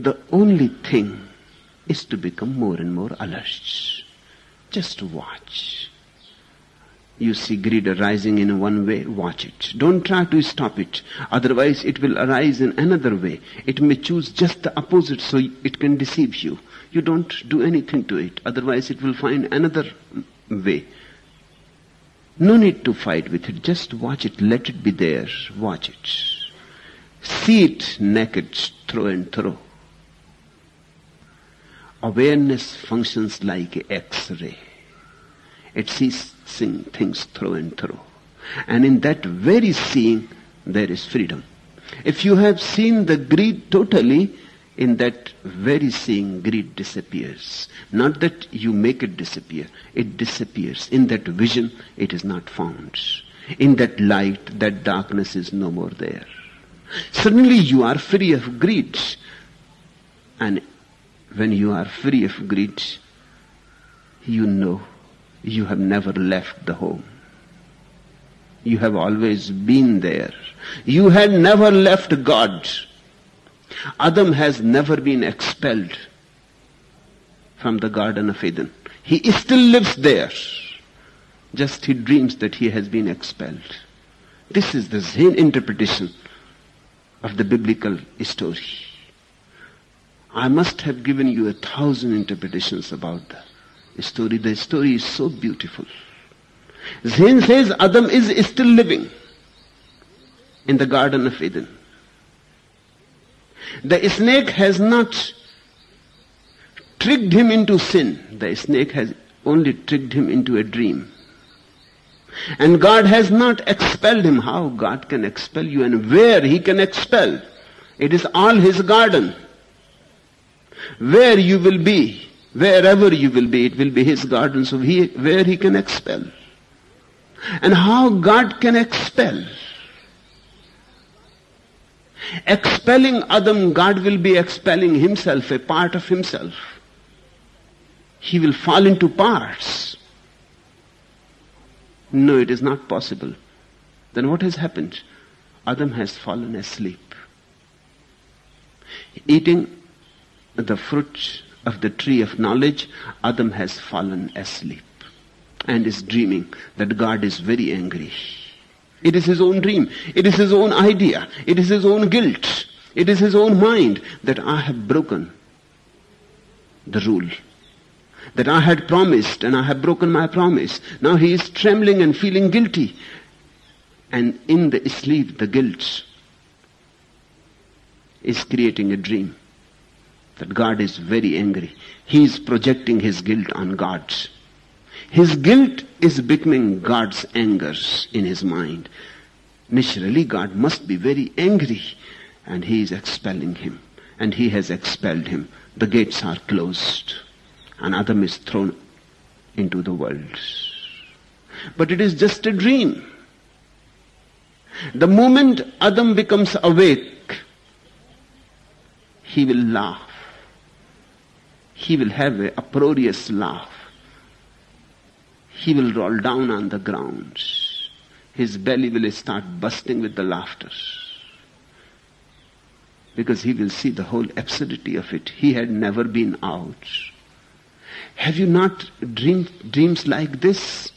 The only thing is to become more and more alert. Just watch. You see greed arising in one way, watch it. Don't try to stop it. Otherwise it will arise in another way. It may choose just the opposite so it can deceive you. You don't do anything to it. Otherwise it will find another way. No need to fight with it. Just watch it. Let it be there. Watch it. See it naked, through and through. Awareness functions like X-ray. It sees things through and through. And in that very seeing, there is freedom. If you have seen the greed totally, in that very seeing, greed disappears. Not that you make it disappear, it disappears. In that vision, it is not found. In that light, that darkness is no more there. Suddenly you are free of greed. And when you are free of greed, you know you have never left the home. You have always been there. You had never left God. Adam has never been expelled from the Garden of Eden. He still lives there. Just he dreams that he has been expelled. This is the Zen interpretation of the biblical story. I must have given you a thousand interpretations about the story. The story is so beautiful. Zen says Adam is still living in the Garden of Eden. The snake has not tricked him into sin. The snake has only tricked him into a dream. And God has not expelled him. How God can expel you and where he can expel? It is all his garden. Where you will be, wherever you will be, it will be his garden. So he, where he can expel. And how God can expel? Expelling Adam, God will be expelling himself, a part of himself. He will fall into parts. No, it is not possible. Then what has happened? Adam has fallen asleep. Eating the fruit of the tree of knowledge, Adam has fallen asleep and is dreaming that God is very angry. It is his own dream. It is his own idea. It is his own guilt. It is his own mind that I have broken the rule. That I had promised and I have broken my promise. Now he is trembling and feeling guilty. And in the sleep, the guilt is creating a dream that God is very angry. He is projecting his guilt on God. His guilt is becoming God's anger in his mind. Naturally, God must be very angry and he is expelling him. And he has expelled him. The gates are closed and Adam is thrown into the world. But it is just a dream. The moment Adam becomes awake, he will laugh. He will have a uproarious laugh he will roll down on the ground. His belly will start bursting with the laughter. Because he will see the whole absurdity of it. He had never been out. Have you not dreamed dreams like this?